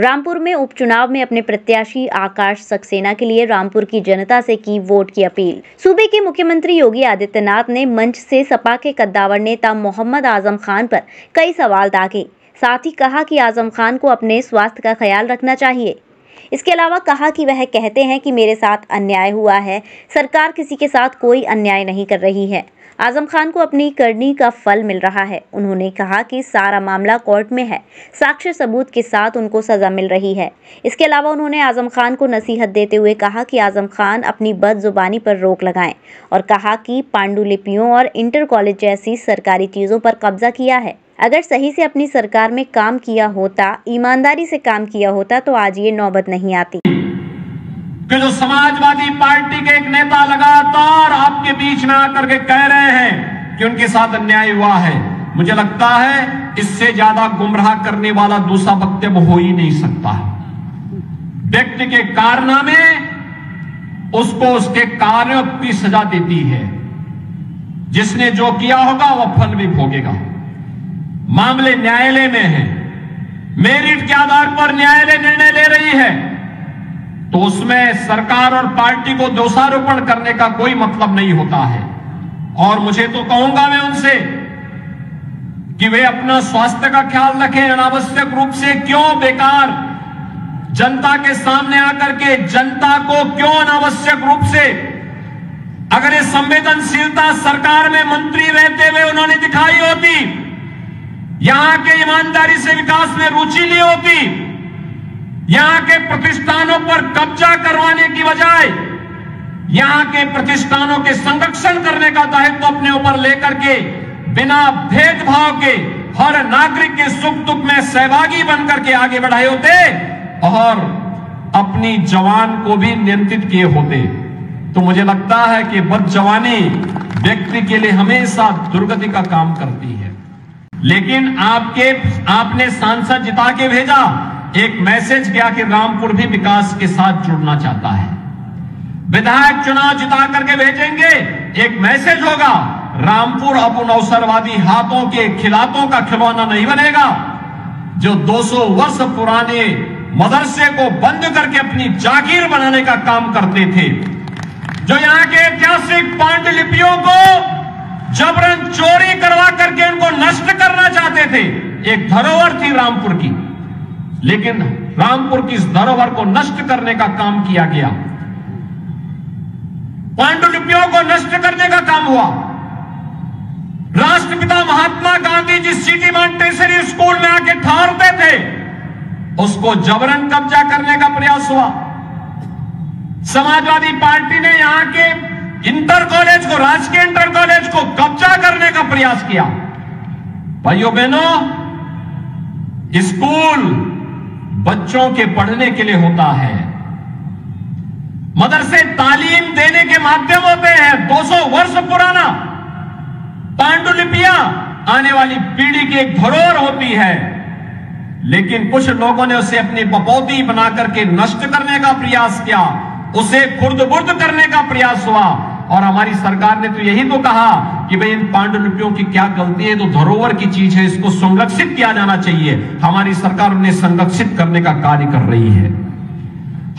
रामपुर में उपचुनाव में अपने प्रत्याशी आकाश सक्सेना के लिए रामपुर की जनता से की वोट की अपील। सूबे के मुख्यमंत्री योगी आदित्यनाथ ने मंच से सपा के कद्दावर नेता मोहम्मद आज़म खान पर कई सवाल दागे। साथ ही कहा कि आज़म खान को अपने स्वास्थ्य का ख्याल रखना चाहिए। इसके अलावा कहा कि वह कहते हैं कि मेरे साथ अन्याय हुआ है। सरकार किसी के साथ कोई अन्याय नहीं कर रही है। आज़म खान को अपनी करनी का फल मिल रहा है। उन्होंने कहा कि सारा मामला कोर्ट में है। साक्ष्य सबूत के साथ उनको सजा मिल रही है। इसके अलावा उन्होंने आज़म खान को नसीहत देते हुए कहा कि आज़म खान अपनी बदजुबानी पर रोक लगाएँ और कहा कि पांडुलिपियों और इंटर कॉलेज जैसी सरकारी चीज़ों पर कब्जा किया है। अगर सही से अपनी सरकार में काम किया होता, ईमानदारी से काम किया होता तो आज ये नौबत नहीं आती। कि जो समाजवादी पार्टी के एक नेता लगातार आपके बीच में आकर के कह रहे हैं कि उनके साथ अन्याय हुआ है, मुझे लगता है इससे ज़्यादा गुमराह करने वाला दूसरा वक्तव्य हो ही नहीं सकता व्यक्ति के कारनामे उसको उसके कार्यों की सजा देती है। जिसने जो किया होगा वह फल भी भोगेगा। मामले न्यायालय में है। मेरिट के आधार पर न्यायालय निर्णय ले रही है। तो उसमें सरकार और पार्टी को दोषारोपण करने का कोई मतलब नहीं होता है। और मुझे तो कहूँगा मैं उनसे कि वे अपना स्वास्थ्य का ख्याल रखें, अनावश्यक रूप से क्यों बेकार जनता के सामने आकर के जनता को क्यों अनावश्यक रूप से अगर ये संवेदनशीलता सरकार में मंत्री रहते हुए उन्होंने दिखाई होती, यहाँ के ईमानदारी से विकास में रुचि ली होती यहाँ के प्रतिष्ठानों पर कब्जा करवाने की बजाय, यहाँ के प्रतिष्ठानों के संरक्षण करने का दायित्व तो अपने ऊपर लेकर के, बिना भेदभाव के, हर नागरिक के सुख दुख में सहभागी बनकर के आगे बढ़ाए होते और अपनी जवान को भी नियंत्रित किए होते। तो मुझे लगता है कि बद जवानी व्यक्ति के लिए हमेशा दुर्गति का काम करती है। लेकिन आपके, आपने सांसद जिता के भेजा एक मैसेज गया कि रामपुर भी विकास के साथ जुड़ना चाहता है। विधायक चुनाव जिता करके भेजेंगे, एक मैसेज होगा, रामपुर अब उन अवसरवादी हाथों के खिलातों का खिलौना नहीं बनेगा, जो 200 वर्ष पुराने मदरसे को बंद करके अपनी जागीर बनाने का काम करते थे, जो यहाँ के ऐतिहासिक पांडुलिपियों को जबरन चोरी करवा करके उनको नष्ट करना चाहते थे, एक धरोहर थी रामपुर की। लेकिन रामपुर की इस धरोहर को नष्ट करने का काम किया गया। पांडुलिपियों को नष्ट करने का काम हुआ। राष्ट्रपिता महात्मा गांधी जिस सिटी मॉन्टेसरी स्कूल में आके ठहरते थे। उसको जबरन कब्जा करने का प्रयास हुआ। समाजवादी पार्टी ने यहाँ के इंटर कॉलेज को, राजकीय इंटर कॉलेज को कब्जा करने का प्रयास किया। भाइयों बहनों स्कूल बच्चों के पढ़ने के लिए होता है। मदरसे तालीम देने के माध्यम होते हैं। 200 वर्ष पुराना पांडुलिपियाँ आने वाली पीढ़ी की एक धरोहर होती है। लेकिन कुछ लोगों ने उसे अपनी बपौती बनाकर के नष्ट करने का प्रयास किया। उसे खुर्द बुर्द करने का प्रयास हुआ। और हमारी सरकार ने तो यही तो कहा कि भाई इन पांडुलिपियों की क्या गलती है तो धरोहर की चीज़ है, इसको संरक्षित किया जाना चाहिए। हमारी सरकार उन्हें संरक्षित करने का कार्य कर रही है।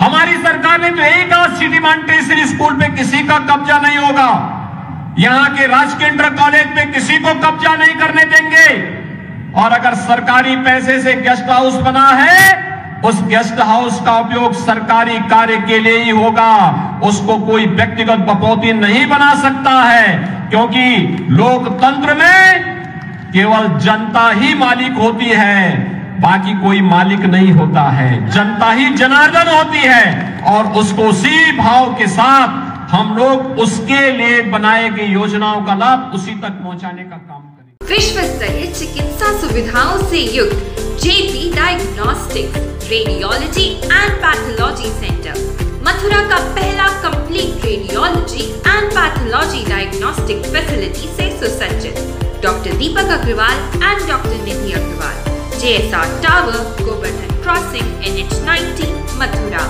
हमारी सरकार ने तो यही कहा सिटी मॉन्टेसरी स्कूल पे किसी का कब्जा नहीं होगा। यहाँ के राजकीय इंटर कॉलेज में किसी को कब्जा नहीं करने देंगे। और अगर सरकारी पैसे से गेस्ट हाउस बना है उस गेस्ट हाउस का उपयोग सरकारी कार्य के लिए ही होगा। उसको कोई व्यक्तिगत बपौती नहीं बना सकता है, क्योंकि लोकतंत्र में केवल जनता ही मालिक होती है, बाकी कोई मालिक नहीं होता है। जनता ही जनार्दन होती है, और उसको उसी भाव के साथ हम लोग उसके लिए बनाए गई योजनाओं का लाभ उसी तक पहुँचाने का काम करें विश्व स्तरीय चिकित्सा सुविधाओं से युक्त JP diagnostics. Radiology and pathology centre Mathura का पहला complete radiology and pathology diagnostic facility से सुसज्जित doctor Deepak Agarwal and doctor Nidhi Agarwal J S R tower Govardhan crossing N H ninety Mathura